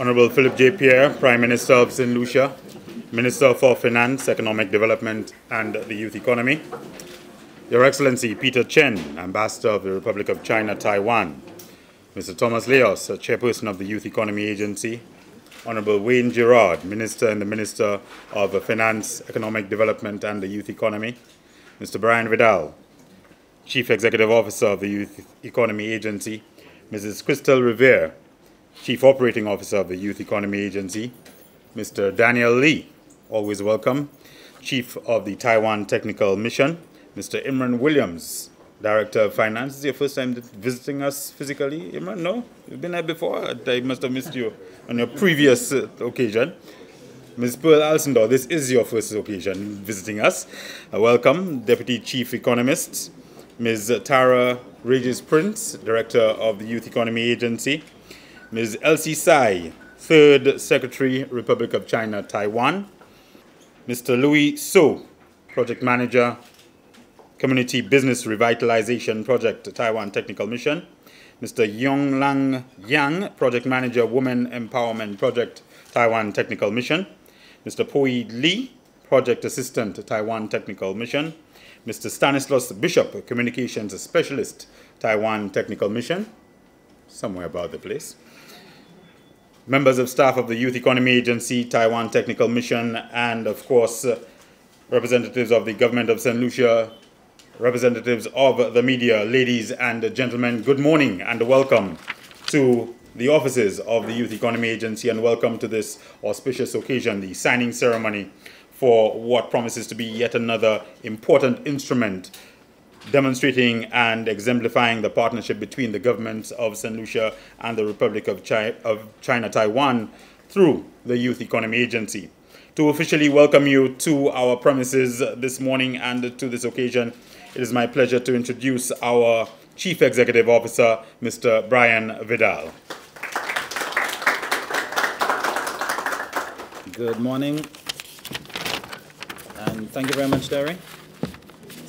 Honorable Philip J. Pierre, Prime Minister of St. Lucia, Minister for Finance, Economic Development and the Youth Economy, Your Excellency Peter Chen, Ambassador of the Republic of China, Taiwan, Mr. Thomas Leonce, Chairperson of the Youth Economy Agency, Honorable Wayne Girard, Minister and the Minister of Finance, Economic Development and the Youth Economy, Mr. Brian Vidal, Chief Executive Officer of the Youth Economy Agency, Mrs. Christelle Riviere, Chief Operating Officer of the Youth Economy Agency, Mr. Daniel Lee, always welcome, Chief of the Taiwan Technical Mission, Mr. Imran Williams, Director of Finance. Is your first time visiting us physically, Imran? No? You've been here before? I must have missed you on your previous uh, occasion. Ms. Pearl Alcindor, this is your first occasion visiting us. Uh, welcome, Deputy Chief Economist, Ms. Tara Regis Prince, Director of the Youth Economy Agency, Ms. Elsie Tsai, Third Secretary, Republic of China, Taiwan, Mr. Louis So, Project Manager, Community Business Revitalization Project, Taiwan Technical Mission, Mr. Yonglang Yang, Project Manager, Women Empowerment Project, Taiwan Technical Mission, Mr. Poi Lee, Project Assistant, Taiwan Technical Mission, Mr. Stanislaus Bishop, Communications Specialist, Taiwan Technical Mission, somewhere about the place. Members of staff of the Youth Economy Agency, Taiwan Technical Mission, and of course, uh, representatives of the government of St. Lucia, representatives of the media, ladies and gentlemen, good morning and welcome to the offices of the Youth Economy Agency and welcome to this auspicious occasion, the signing ceremony for what promises to be yet another important instrument demonstrating and exemplifying the partnership between the governments of St. Lucia and the Republic of, China, of China, Taiwan through the Youth Economy Agency. To officially welcome you to our premises this morning and to this occasion, it is my pleasure to introduce our Chief Executive Officer, Mr. Brian Vidal. Good morning, and thank you very much, Terry.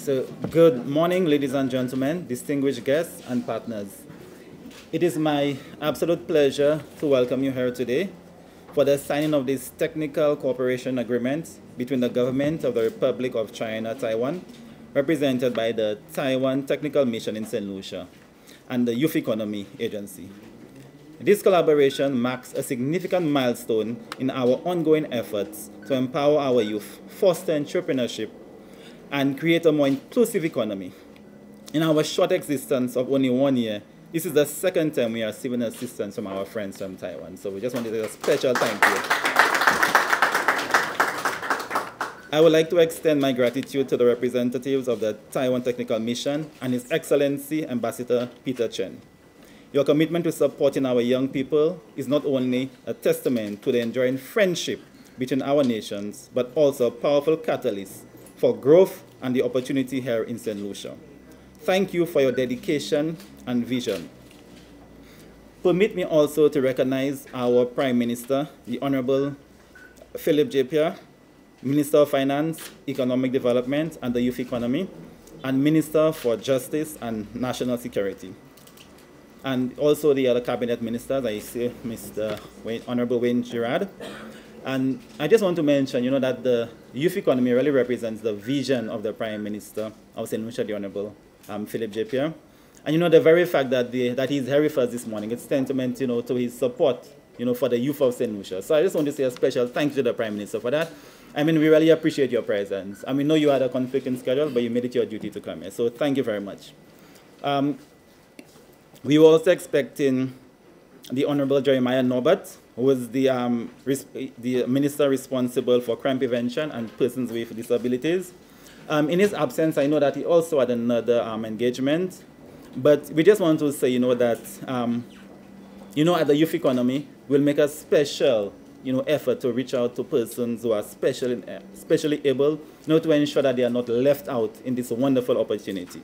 So, good morning, ladies and gentlemen, distinguished guests and partners. It is my absolute pleasure to welcome you here today for the signing of this technical cooperation agreement between the government of the Republic of China, Taiwan, represented by the Taiwan Technical Mission in St. Lucia and the Youth Economy Agency. This collaboration marks a significant milestone in our ongoing efforts to empower our youth, foster entrepreneurship, and create a more inclusive economy. In our short existence of only one year, this is the second time we are receiving assistance from our friends from Taiwan. So we just wanted to say a special thank you. I would like to extend my gratitude to the representatives of the Taiwan Technical Mission and His Excellency Ambassador Peter Chen. Your commitment to supporting our young people is not only a testament to the enduring friendship between our nations, but also a powerful catalyst for growth and the opportunity here in St. Lucia. Thank you for your dedication and vision. Permit me also to recognize our Prime Minister, the Honorable Philip J. Minister of Finance, Economic Development and the Youth Economy, and Minister for Justice and National Security. And also the other cabinet ministers, I see Mr. Wayne, Honorable Wayne Girard. And I just want to mention, you know, that the youth economy really represents the vision of the Prime Minister of St. Lucia, the Honorable um, Philip J. Pierre. And you know, the very fact that, the, that he's here with us this morning, it's testament, you know, to his support, you know, for the youth of St. Lucia. So I just want to say a special thank you to the Prime Minister for that. I mean, we really appreciate your presence. I mean, know you had a conflicting schedule, but you made it your duty to come here. So thank you very much. Um, we were also expecting the Honorable Jeremiah Norbert, who is the, um, the Minister responsible for crime prevention and persons with disabilities. Um, in his absence, I know that he also had another um, engagement, but we just want to say, you know, that, um, you know, at the youth economy, we'll make a special you know, effort to reach out to persons who are specially, specially able, you know, to ensure that they are not left out in this wonderful opportunity.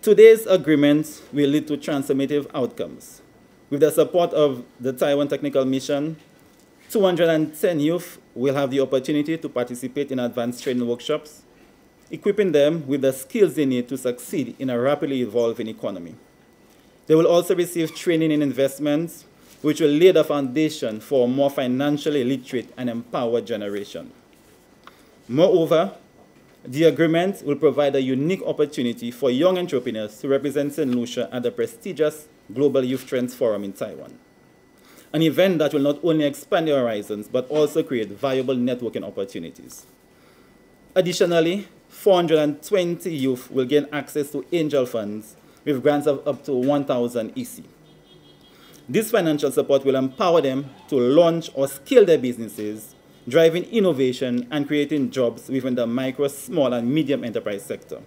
Today's agreement will lead to transformative outcomes. With the support of the Taiwan Technical Mission, 210 youth will have the opportunity to participate in advanced training workshops, equipping them with the skills they need to succeed in a rapidly evolving economy. They will also receive training in investments, which will lay the foundation for a more financially literate and empowered generation. Moreover, the agreement will provide a unique opportunity for young entrepreneurs to represent St. Lucia at the prestigious Global Youth Trends Forum in Taiwan, an event that will not only expand their horizons, but also create valuable networking opportunities. Additionally, 420 youth will gain access to angel funds with grants of up to 1,000 EC. This financial support will empower them to launch or scale their businesses, driving innovation and creating jobs within the micro, small, and medium enterprise sector.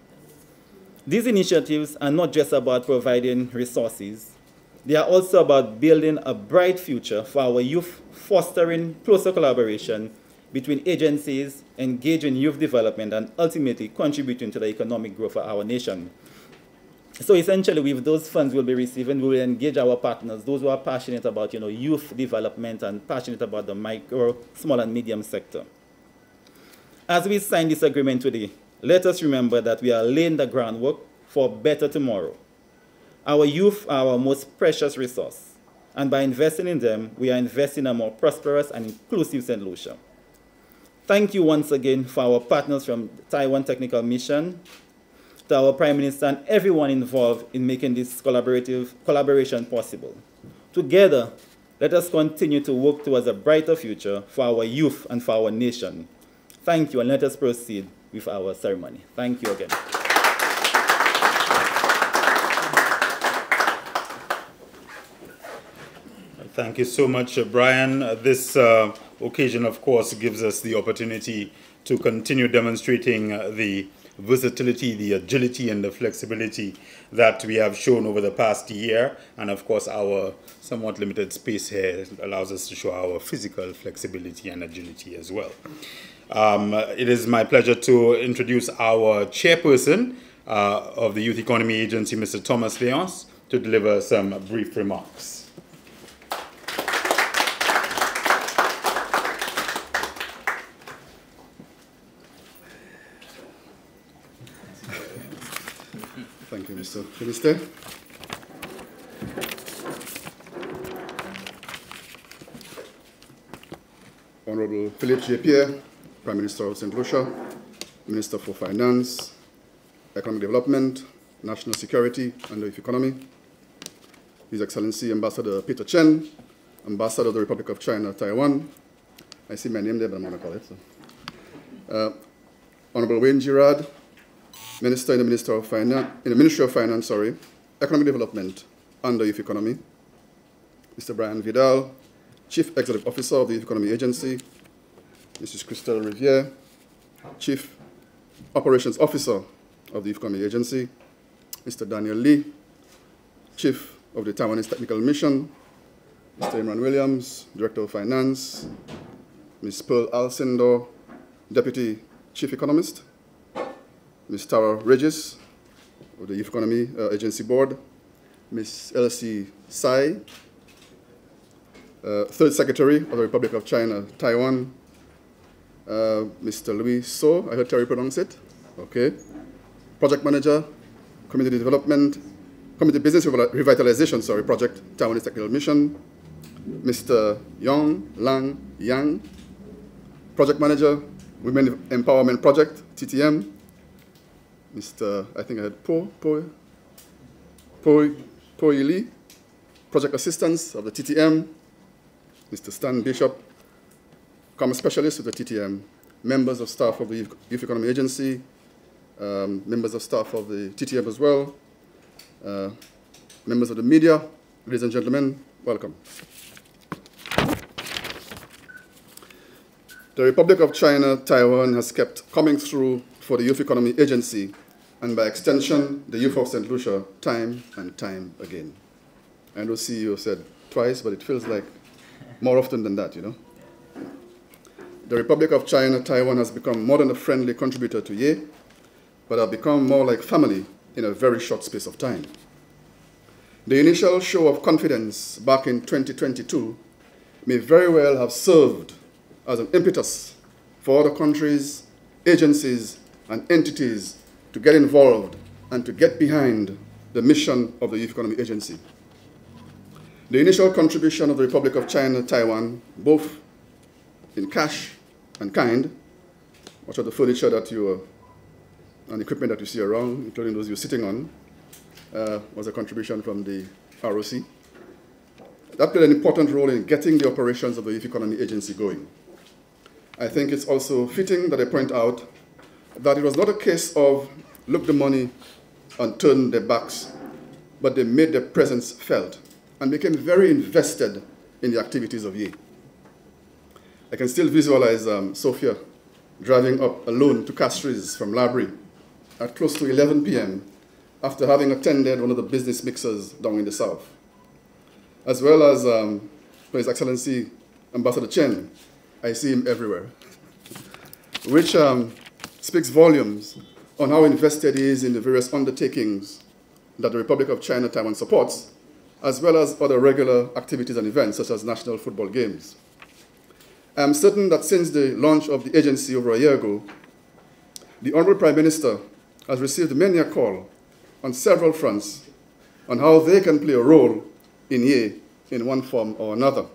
These initiatives are not just about providing resources, they are also about building a bright future for our youth, fostering closer collaboration between agencies engaged in youth development and ultimately contributing to the economic growth of our nation. So essentially, with those funds we'll be receiving, we will engage our partners, those who are passionate about you know, youth development and passionate about the micro, small, and medium sector. As we sign this agreement today, let us remember that we are laying the groundwork for a better tomorrow. Our youth are our most precious resource, and by investing in them, we are investing in a more prosperous and inclusive St. Lucia. Thank you once again for our partners from Taiwan Technical Mission, to our Prime Minister and everyone involved in making this collaborative collaboration possible. Together, let us continue to work towards a brighter future for our youth and for our nation. Thank you, and let us proceed with our ceremony. Thank you again. Thank you so much, Brian. This uh, occasion, of course, gives us the opportunity to continue demonstrating uh, the versatility, the agility, and the flexibility that we have shown over the past year. And of course, our somewhat limited space here allows us to show our physical flexibility and agility as well. Um, it is my pleasure to introduce our chairperson uh, of the Youth Economy Agency, Mr. Thomas Leonce, to deliver some brief remarks. Thank you, Mr. Minister. Honorable Philip J. Prime Minister of St. Lucia, Minister for Finance, Economic Development, National Security and the Economy, His Excellency Ambassador Peter Chen, Ambassador of the Republic of China, Taiwan. I see my name there, but I'm going to call it. So. Uh, Honorable Wayne Girard, Minister in the, Minister of Finance, in the Ministry of Finance, sorry, Economic Development under Youth Economy, Mr. Brian Vidal, Chief Executive Officer of the Youth Economy Agency, Mrs. Christelle Riviere, Chief Operations Officer of the Economy Agency, Mr. Daniel Lee, Chief of the Taiwanese Technical Mission, Mr. Imran Williams, Director of Finance, Ms. Pearl Alcindor, Deputy Chief Economist, Ms. Tara Regis of the Youth Economy uh, Agency Board, Ms. Elsie Tsai, uh, Third Secretary of the Republic of China, Taiwan, uh, Mr. Louis So, I heard Terry pronounce it, okay. Project Manager, Community Development, Community Business Revitalization, sorry, Project Taiwanese Technical Mission, Mr. Yong Lang Yang, Project Manager, Women Empowerment Project, TTM, Mr. I think I had Po, Po, Po, Po project assistants of the TTM, Mr. Stan Bishop, commerce specialist with the TTM, members of staff of the Youth Economy Agency, um, members of staff of the TTM as well, uh, members of the media, ladies and gentlemen, welcome. The Republic of China, Taiwan has kept coming through for the Youth Economy Agency, and by extension, the Youth of St. Lucia, time and time again. I know CEO said twice, but it feels like more often than that, you know. The Republic of China, Taiwan has become more than a friendly contributor to YE, but have become more like family in a very short space of time. The initial show of confidence back in 2022 may very well have served as an impetus for other countries, agencies, and entities to get involved and to get behind the mission of the Youth Economy Agency. The initial contribution of the Republic of China, Taiwan, both in cash and kind, much of the furniture that you and equipment that you see around, including those you're sitting on, uh, was a contribution from the ROC. That played an important role in getting the operations of the Youth Economy Agency going. I think it's also fitting that I point out that it was not a case of look the money and turn their backs, but they made their presence felt and became very invested in the activities of YE. I can still visualize um, Sophia driving up alone to Castries from Laborie at close to 11 p.m. after having attended one of the business mixers down in the south, as well as um, His Excellency Ambassador Chen. I see him everywhere, which um, speaks volumes on how invested he is in the various undertakings that the Republic of China Taiwan supports, as well as other regular activities and events such as national football games. I'm certain that since the launch of the agency over a year ago, the Honorable Prime Minister has received many a call on several fronts on how they can play a role in YE in one form or another.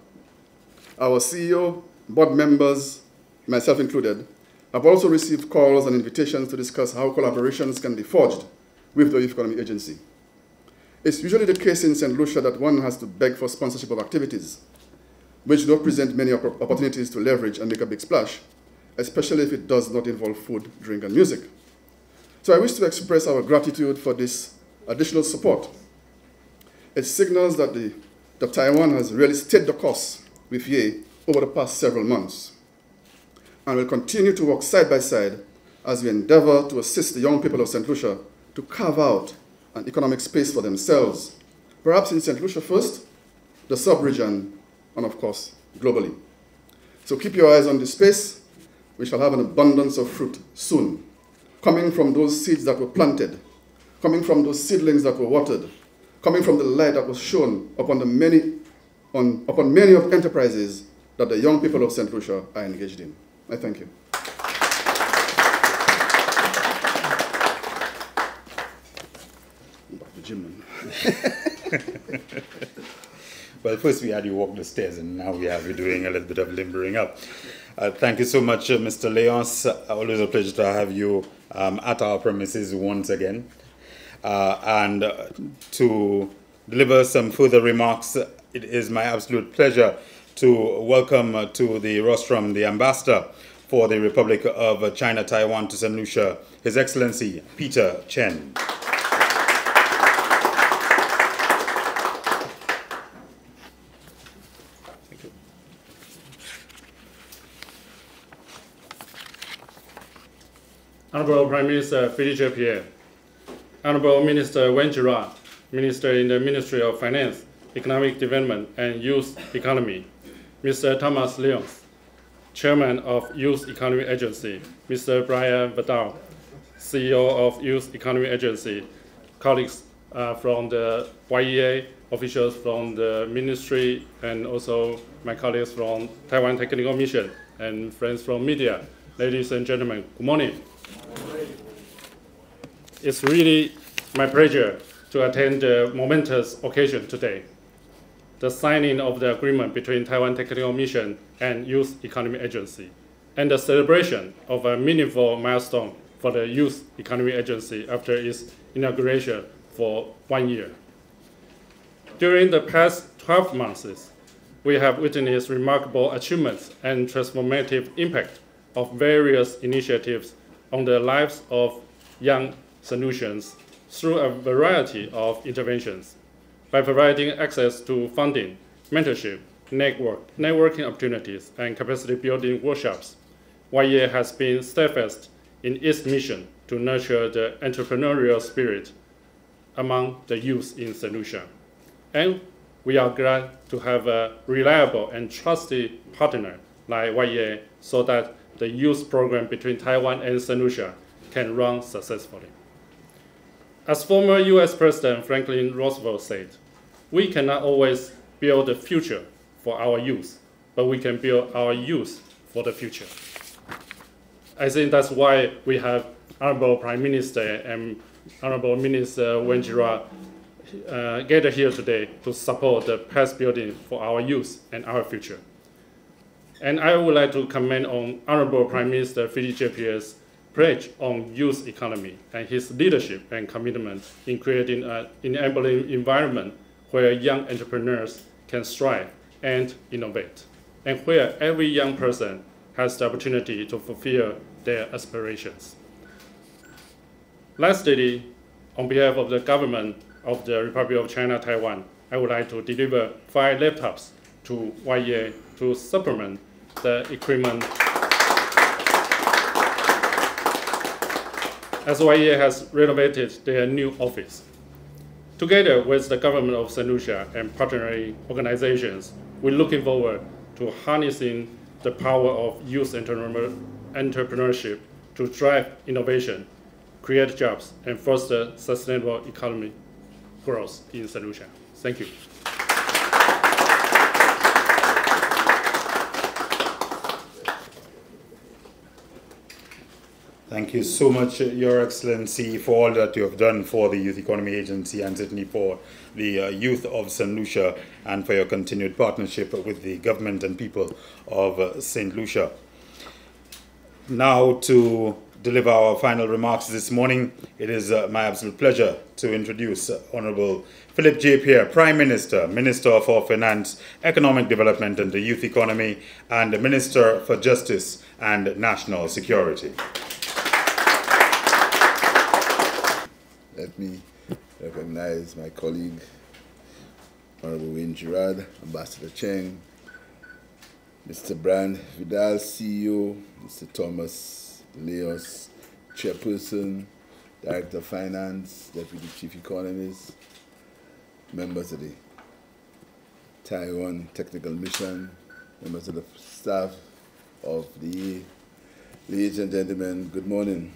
Our CEO, board members, myself included, have also received calls and invitations to discuss how collaborations can be forged with the Youth Economy Agency. It's usually the case in St. Lucia that one has to beg for sponsorship of activities, which do present many opportunities to leverage and make a big splash, especially if it does not involve food, drink, and music. So I wish to express our gratitude for this additional support. It signals that, the, that Taiwan has really stayed the course with YE over the past several months and will continue to work side by side as we endeavor to assist the young people of St. Lucia to carve out an economic space for themselves, perhaps in St. Lucia first, the sub-region, and of course, globally. So keep your eyes on this space. We shall have an abundance of fruit soon coming from those seeds that were planted, coming from those seedlings that were watered, coming from the light that was shown upon the many, on, upon many of enterprises that the young people of St. Lucia are engaged in. I thank you. Jim. well, first we had you walk the stairs, and now we have you doing a little bit of limbering up. Uh, thank you so much, uh, Mr. Leonce. always a pleasure to have you um, at our premises once again. Uh, and uh, to deliver some further remarks, it is my absolute pleasure to welcome uh, to the rostrum the ambassador for the Republic of China Taiwan to St. Lucia, His Excellency Peter Chen. Honorable Prime Minister Philippe Pierre, Honorable Minister Wayne Girard, Minister in the Ministry of Finance, Economic Development and Youth Economy, Mr. Thomas Leonce, Chairman of Youth Economy Agency, Mr. Brian Vidal, CEO of Youth Economy Agency, colleagues uh, from the YEA, officials from the ministry, and also my colleagues from Taiwan Technical Mission, and friends from media. Ladies and gentlemen, good morning. It's really my pleasure to attend the momentous occasion today, the signing of the agreement between Taiwan Technical Mission and Youth Economy Agency, and the celebration of a meaningful milestone for the Youth Economy Agency after its inauguration for one year. During the past 12 months, we have witnessed remarkable achievements and transformative impact of various initiatives on the lives of young solutions through a variety of interventions by providing access to funding, mentorship, network, networking opportunities, and capacity building workshops. YE has been steadfast in its mission to nurture the entrepreneurial spirit among the youth in St. Lucia. And we are glad to have a reliable and trusted partner like YE so that the youth program between Taiwan and St. Lucia can run successfully. As former US President Franklin Roosevelt said, we cannot always build the future for our youth, but we can build our youth for the future. I think that's why we have Honorable Prime Minister and Honorable Minister Wen uh, gathered here today to support the peace building for our youth and our future. And I would like to comment on Honorable Prime Minister Philip J. pledge on youth economy and his leadership and commitment in creating an enabling environment where young entrepreneurs can strive and innovate, and where every young person has the opportunity to fulfill their aspirations. Lastly, on behalf of the government of the Republic of China Taiwan, I would like to deliver five laptops to YEA to supplement the equipment. As YEA has renovated their new office. Together with the government of St. Lucia and partnering organizations, we're looking forward to harnessing the power of youth entrepreneurship to drive innovation, create jobs, and foster sustainable economic growth in St. Lucia. Thank you. Thank you so much, Your Excellency, for all that you have done for the Youth Economy Agency and certainly for the uh, youth of St. Lucia and for your continued partnership with the government and people of uh, St. Lucia. Now to deliver our final remarks this morning, it is uh, my absolute pleasure to introduce Honorable Philip J. Pierre, Prime Minister, Minister for Finance, Economic Development and the Youth Economy, and Minister for Justice and National Security. Let me recognize my colleague, Honorable Wayne Girard, Ambassador Cheng, Mr. Brian Vidal, CEO, Mr. Thomas Leonce, Chairperson, Director of Finance, Deputy Chief Economist, members of the Taiwan Technical Mission, members of the staff of the Ladies and gentlemen, good morning.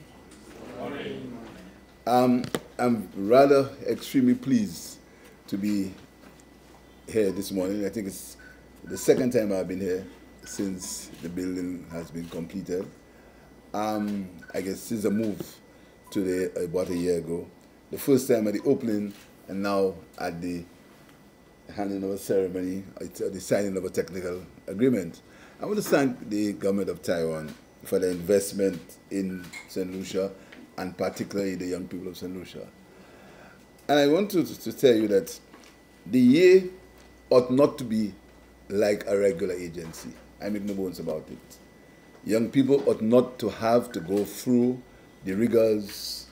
Good morning. Um, I'm rather extremely pleased to be here this morning. I think it's the second time I've been here since the building has been completed. Um, I guess since the move to the about a year ago. The first time at the opening and now at the handing over ceremony, the signing of a technical agreement. I want to thank the government of Taiwan for the investment in St. Lucia and particularly the young people of St. Lucia. And I want to, to tell you that the year ought not to be like a regular agency. I make no bones about it. Young people ought not to have to go through the rigors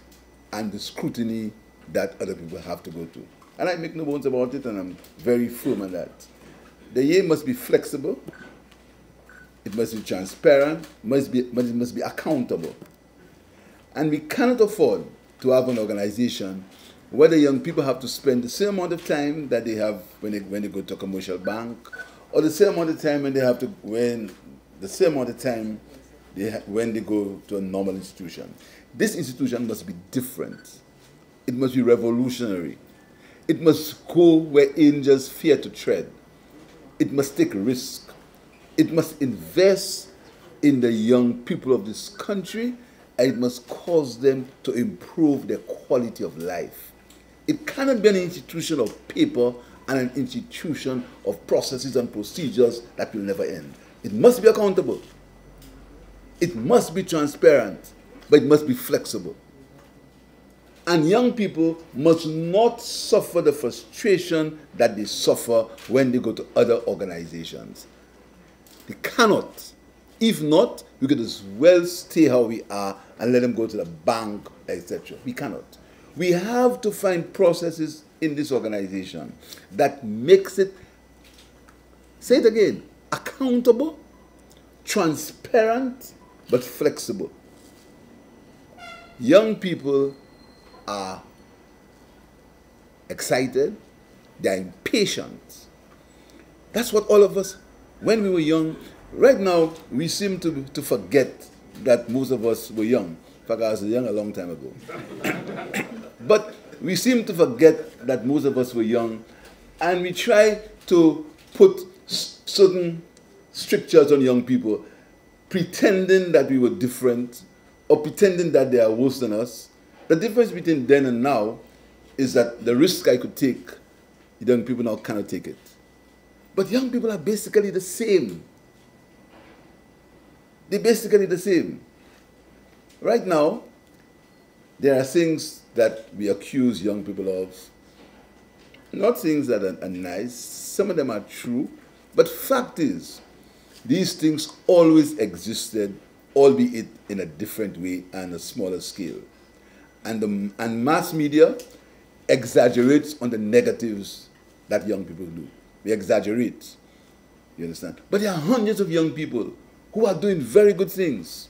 and the scrutiny that other people have to go to. And I make no bones about it, and I'm very firm on that. The year must be flexible, it must be transparent, must be, it must be accountable. And we cannot afford to have an organization where the young people have to spend the same amount of time that they have when they, when they go to a commercial bank, or the same amount of time when they have to when the same amount of time they when they go to a normal institution. This institution must be different. It must be revolutionary. It must go where angels fear to tread. It must take risk. It must invest in the young people of this country it must cause them to improve their quality of life. It cannot be an institution of paper and an institution of processes and procedures that will never end. It must be accountable. It must be transparent, but it must be flexible. And young people must not suffer the frustration that they suffer when they go to other organizations. They cannot. If not, we could as well stay how we are and let them go to the bank, etc. We cannot. We have to find processes in this organization that makes it, say it again, accountable, transparent, but flexible. Young people are excited, they're impatient. That's what all of us, when we were young, right now we seem to, to forget that most of us were young. In fact, I was young a long time ago. but we seem to forget that most of us were young, and we try to put certain strictures on young people, pretending that we were different or pretending that they are worse than us. The difference between then and now is that the risk I could take, young people now cannot take it. But young people are basically the same. They're basically the same. Right now, there are things that we accuse young people of, not things that are, are nice, some of them are true, but fact is, these things always existed, albeit in a different way and a smaller scale. And, the, and mass media exaggerates on the negatives that young people do. We exaggerate. You understand? But there are hundreds of young people who are doing very good things.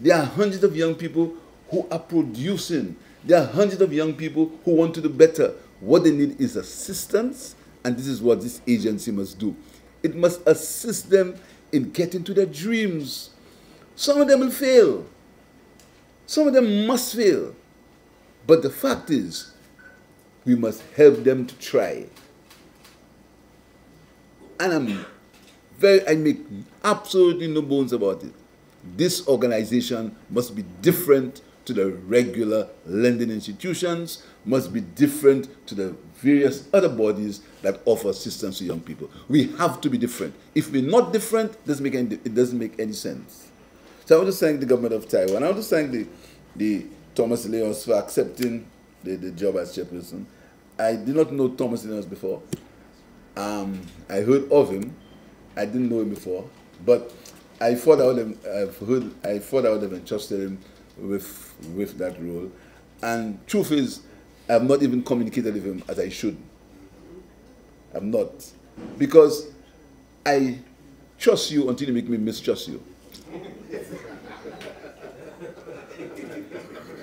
There are hundreds of young people who are producing. There are hundreds of young people who want to do better. What they need is assistance, and this is what this agency must do. It must assist them in getting to their dreams. Some of them will fail. Some of them must fail. But the fact is, we must help them to try. And I'm very, I make absolutely no bones about it. This organization must be different to the regular lending institutions, must be different to the various other bodies that offer assistance to young people. We have to be different. If we're not different, it doesn't make any, it doesn't make any sense. So I want to thank the government of Taiwan. I want to thank the, the Thomas Leonce for accepting the, the job as chairperson. I did not know Thomas Leonce before. Um, I heard of him. I didn't know him before, but I thought I would have, I've heard, I thought I would have entrusted him with with that role. And truth is, I have not even communicated with him as I should. I'm not. Because I trust you until you make me mistrust you.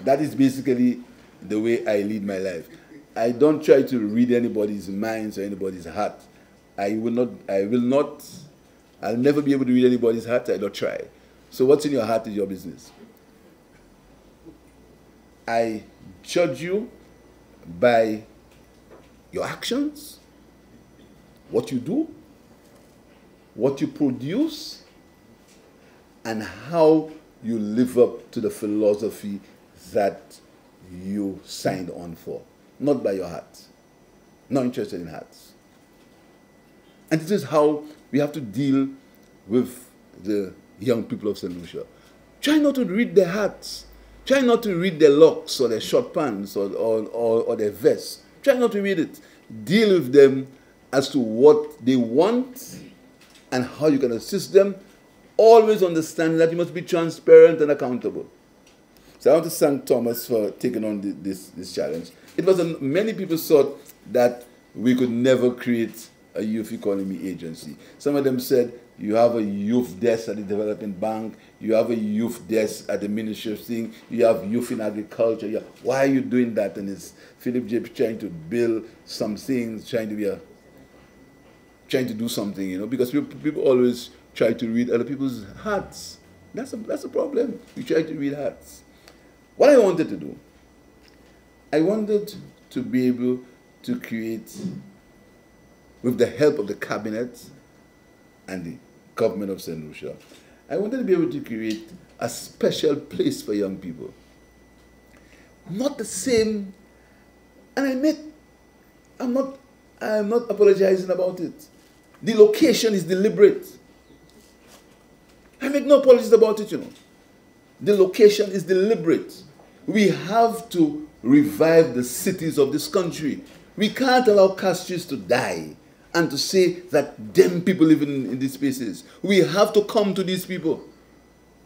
that is basically the way I lead my life. I don't try to read anybody's minds or anybody's heart. I will not, I will not, I'll never be able to read anybody's heart. I don't try. So what's in your heart is your business. I judge you by your actions, what you do, what you produce, and how you live up to the philosophy that you signed on for. Not by your heart. Not interested in hearts. And this is how we have to deal with the young people of St. Lucia. Try not to read their hearts. Try not to read their locks or their short pants or, or, or, or their vests. Try not to read it. Deal with them as to what they want and how you can assist them. Always understand that you must be transparent and accountable. So I want to thank Thomas for taking on the, this, this challenge. It was a, many people thought that we could never create a youth economy agency. Some of them said you have a youth desk at the development bank, you have a youth desk at the Ministry of Thing, you have youth in agriculture. Have, why are you doing that? And it's Philip J. trying to build some things, trying to be a trying to do something, you know, because people, people always try to read other people's hearts. That's a, that's a problem. You try to read hearts. What I wanted to do, I wanted to be able to create, with the help of the cabinet and the government of St. Lucia, I wanted to be able to create a special place for young people. Not the same, and I make, I'm not, I'm not apologizing about it. The location is deliberate. I make no apologies about it, you know. The location is deliberate. We have to revive the cities of this country. We can't allow Castries to die and to say that them people living in, these spaces. We have to come to these people.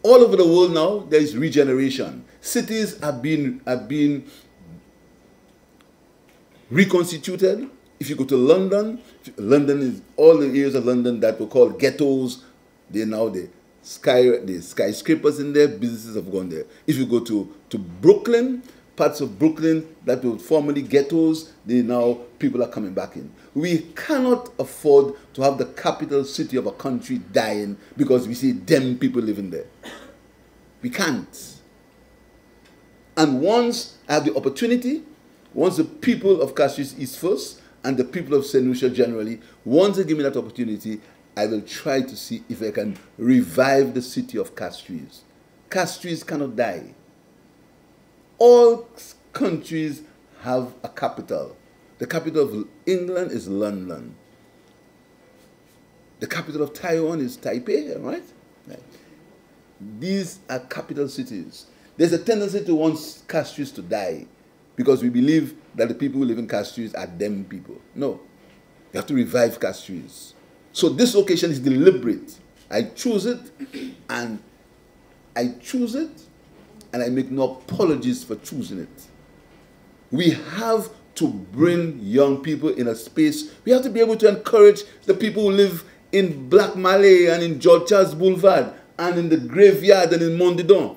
All over the world now, there is regeneration. Cities are being, are being reconstituted. If you go to London, London is all the areas of London that were called ghettos. They now the sky the skyscrapers in there. Businesses have gone there. If you go to to Brooklyn, parts of Brooklyn that were formerly ghettos, they now people are coming back in. We cannot afford to have the capital city of a country dying because we see them people living there. We can't. And once I have the opportunity, once the people of Castries East first and the people of. Lucia generally, once they give me that opportunity, I will try to see if I can revive the city of Castries. Castries cannot die all countries have a capital. The capital of England is London. The capital of Taiwan is Taipei, right? right. These are capital cities. There's a tendency to want Castries to die because we believe that the people who live in Castries are them people. No. You have to revive Castries. So this location is deliberate. I choose it and I choose it and I make no apologies for choosing it. We have to bring young people in a space. We have to be able to encourage the people who live in Black Mallet and in George Charles Boulevard and in the graveyard and in Morne Du Don.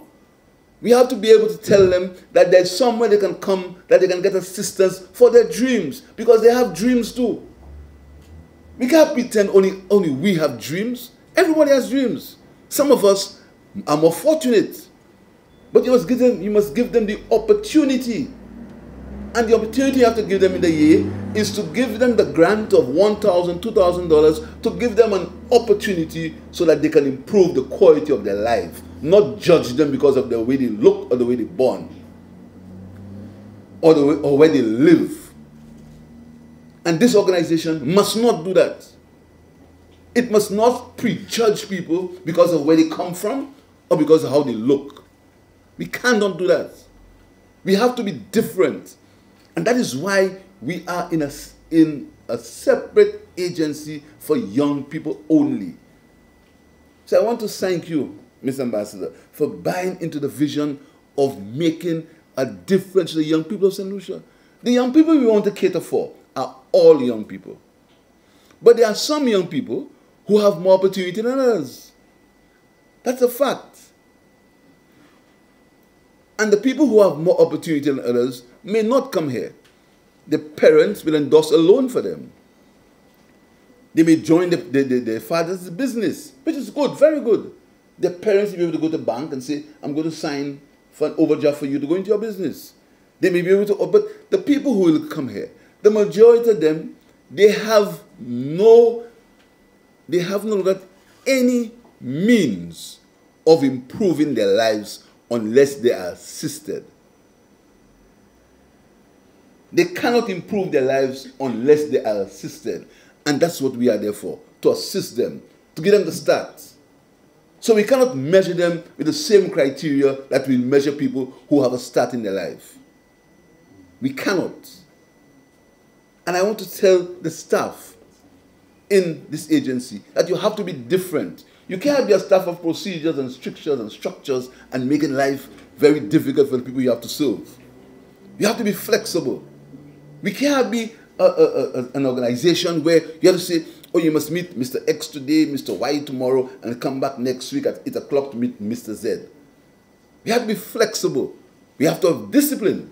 We have to be able to tell them that there's somewhere they can come, that they can get assistance for their dreams, because they have dreams too. We can't pretend only, only we have dreams. Everybody has dreams. Some of us are more fortunate. But you must give them, you must give them the opportunity and the opportunity you have to give them in the year is to give them the grant of $1,000, $2,000 to give them an opportunity so that they can improve the quality of their life, not judge them because of the way they look or the way they're born or, the way, or where they live. And this organization must not do that. It must not prejudge people because of where they come from or because of how they look. We cannot do that. We have to be different. And that is why we are in a, in a separate agency for young people only. So I want to thank you, Mr. Ambassador, for buying into the vision of making a difference to the young people of St. Lucia. The young people we want to cater for are all young people. But there are some young people who have more opportunity than others. That's a fact. And the people who have more opportunity than others may not come here. The parents will endorse a loan for them. They may join the, the, the, their father's business, which is good, very good. The parents will be able to go to bank and say, I'm going to sign for an overdraft for you to go into your business. They may be able to, but the people who will come here, the majority of them, they have no, they have no got any means of improving their lives unless they are assisted. They cannot improve their lives unless they are assisted. And that's what we are there for to assist them, to give them the start. So we cannot measure them with the same criteria that we measure people who have a start in their life. We cannot. And I want to tell the staff in this agency that you have to be different. You can't be a staff of procedures and strictures and structures and making life very difficult for the people you have to serve. You have to be flexible. We can't be a, a, a, an organization where you have to say, oh, you must meet Mr. X today, Mr. Y tomorrow, and come back next week at 8 o'clock to meet Mr. Z. We have to be flexible. We have to have discipline.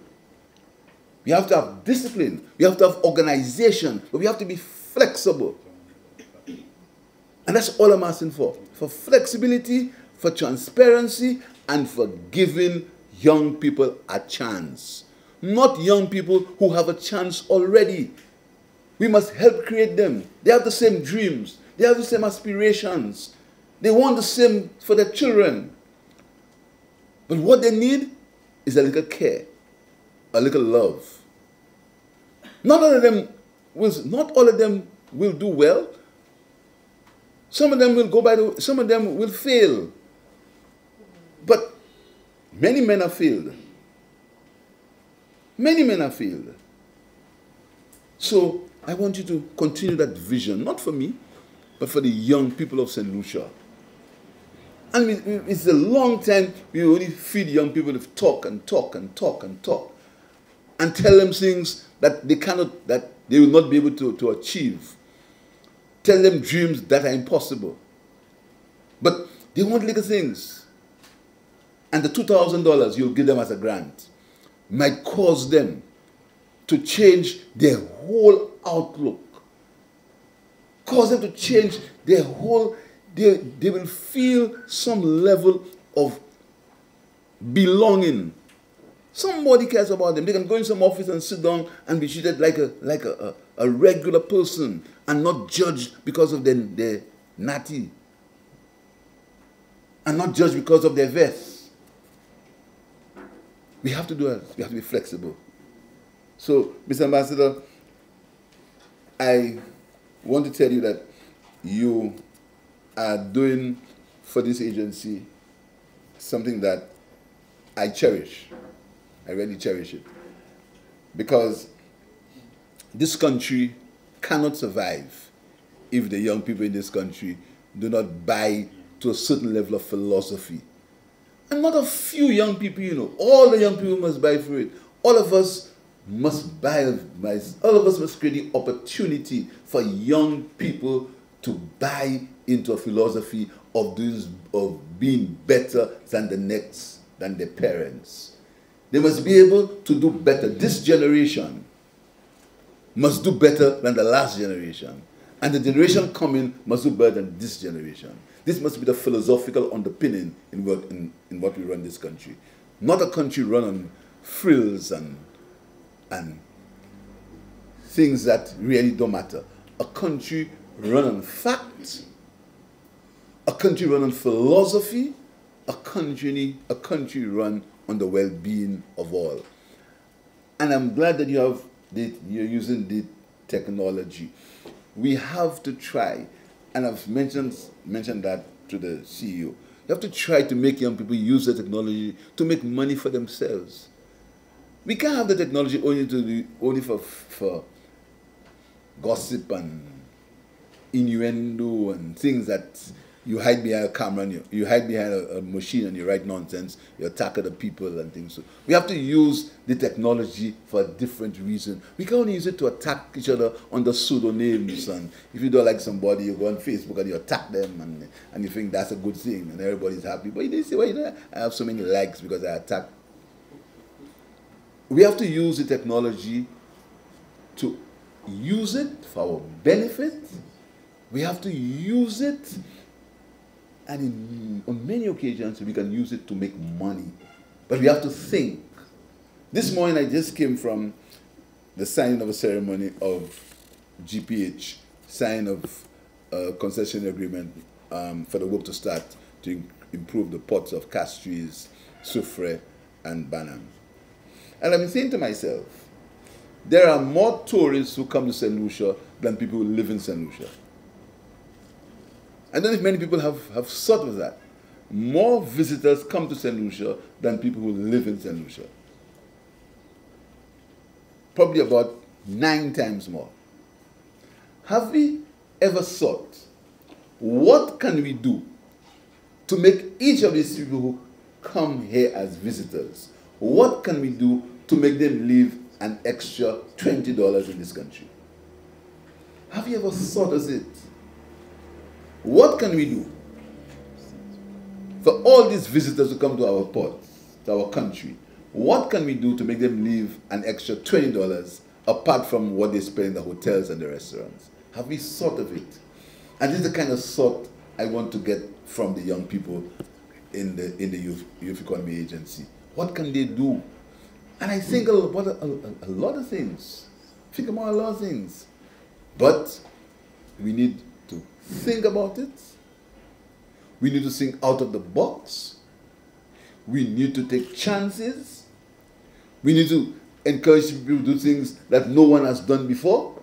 We have to have discipline. We have to have organization. But we have to be flexible. And that's all I'm asking for. For flexibility, for transparency, and for giving young people a chance not young people who have a chance already. We must help create them. They have the same dreams, they have the same aspirations, they want the same for their children. But what they need is a little care, a little love. Not all of them will, not all of them will do well. Some of them will go by the, some of them will fail. But many men have failed. Many men have failed. So I want you to continue that vision, not for me, but for the young people of St. Lucia. And it's a long time we only feed young people with talk and talk and talk and talk and tell them things that they cannot, that they will not be able to, to achieve. Tell them dreams that are impossible. But they want little things. And the $2,000 you'll give them as a grant might cause them to change their whole outlook. Cause them to change their whole, they, they will feel some level of belonging. Somebody cares about them. They can go in some office and sit down and be treated like a like a, a, a regular person and not judged because of their, their natty. And not judged because of their vest. We have to do it. We have to be flexible. So, Mr. Ambassador, I want to tell you that you are doing for this agency something that I cherish. I really cherish it. Because this country cannot survive if the young people in this country do not buy to a certain level of philosophy. And not a few young people, you know, all the young people must buy for it. All of us must buy, all of us must create the opportunity for young people to buy into a philosophy of, this, of being better than the next, than their parents. They must be able to do better. This generation must do better than the last generation. And the generation coming must do better than this generation. This must be the philosophical underpinning in what, in, in what we run this country. Not a country run on frills and, and things that really don't matter. A country run on facts, a country run on philosophy, a country, a country run on the well-being of all. And I'm glad that you have the, you're using the technology. We have to try, and I've mentioned mentioned that to the CEO. You have to try to make young people use the technology to make money for themselves. We can't have the technology only to only for for gossip and innuendo and things that you hide behind a camera and you, you hide behind a, a, machine and you write nonsense, you attack other people and things. So we have to use the technology for a different reason. We can only use it to attack each other under pseudonyms and if you don't like somebody, you go on Facebook and you attack them and, and you think that's a good thing and everybody's happy. But you say, well, you know, I have so many likes because I attack. We have to use the technology to use it for our benefit. We have to use it and in, on many occasions, we can use it to make money. But we have to think. This morning, I just came from the signing of a ceremony of GPH, sign of a concession agreement um, for the work to start to improve the ports of Castries, Soufrière, and Banham. And I'm saying to myself, there are more tourists who come to St. Lucia than people who live in St. Lucia. I don't know if many people have, have thought of that. More visitors come to St. Lucia than people who live in St. Lucia. Probably about nine times more. Have we ever thought, what can we do to make each of these people who come here as visitors, what can we do to make them live an extra $20 in this country? Have you ever thought of it? What can we do for all these visitors who come to our port, to our country? What can we do to make them leave an extra $20 apart from what they spend in the hotels and the restaurants? Have we thought of it? And this is the kind of thought I want to get from the young people in the, in the youth, youth Economy Agency. What can they do? And I think a, a, a lot of things. Think about a lot of things. But we need think about it. We need to think out of the box. We need to take chances. We need to encourage people to do things that no one has done before.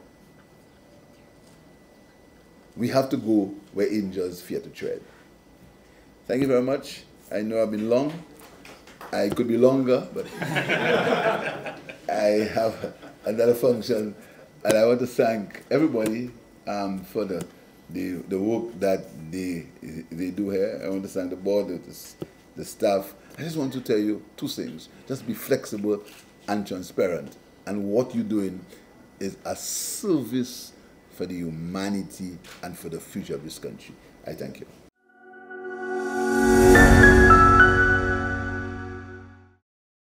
We have to go where angels fear to tread. Thank you very much. I know I've been long. I could be longer, but I have another function. And I want to thank everybody um, for the the, the work that they, they do here. I understand the board, the, the staff. I just want to tell you two things. Just be flexible and transparent. And what you're doing is a service for the humanity and for the future of this country. I thank you.